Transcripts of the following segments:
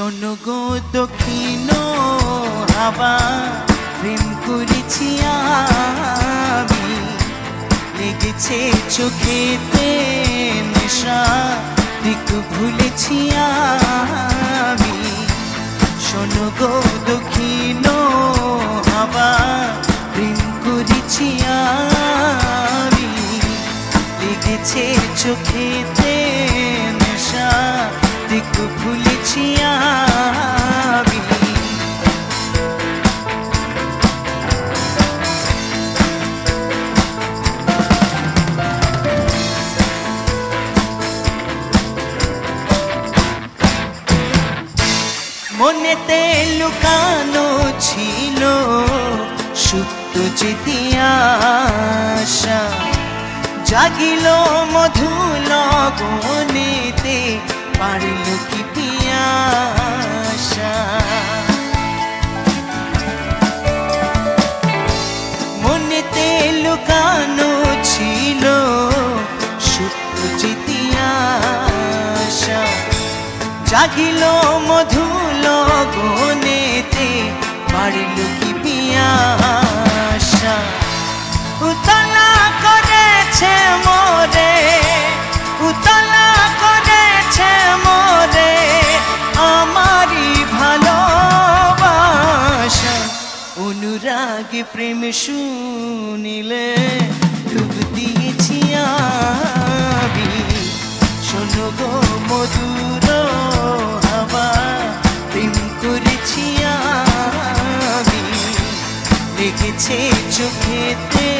শোনো গো দক্ষিণ হাওয়া প্রেম করেছি আমি। লেগেছে চোখেতে নেশা, দিক ভুলেছি আমি। শোনো গো দক্ষিণ হাওয়া প্রেম করেছি আমি। লেগেছে চোখেতে নেশা, দিক ভুলেছি আমি মনেতে লুকানো ছিল, সুপ্ত জিতিয়াশা জাগিল মধু লগনেতে পারিল কি পিয়াসা মনেতে লুকানো ছিল, সুপ্ত জিতিয়াশা জাগিল মধু লগনেতে বাড়িল কি পিয়াসা। উতলা করেছে মোরে, উতলা করেছে মোরে, আমারই ভালোবাসা। অনুরাগে প্রেম শুনিলে ডুব দিয়েছি আমি। শোনো গো মধুর করেছি আমি লেগেছে চোখেতে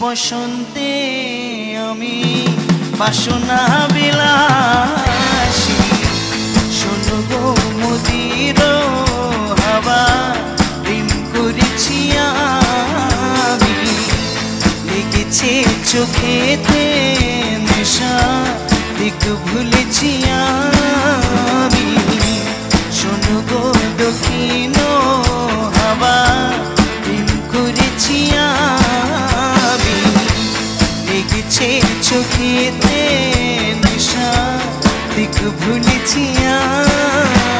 বসন্তে আমি বাসনা বিলাসী। শোনো গো মুদির হাওয়া, প্রেম করেছি আমি। লেগেছে চোখেতে নেশা, দিক ভুলেছি আমি। লেগেছে চোখেতে নেশা দিক ভুলেছি আমি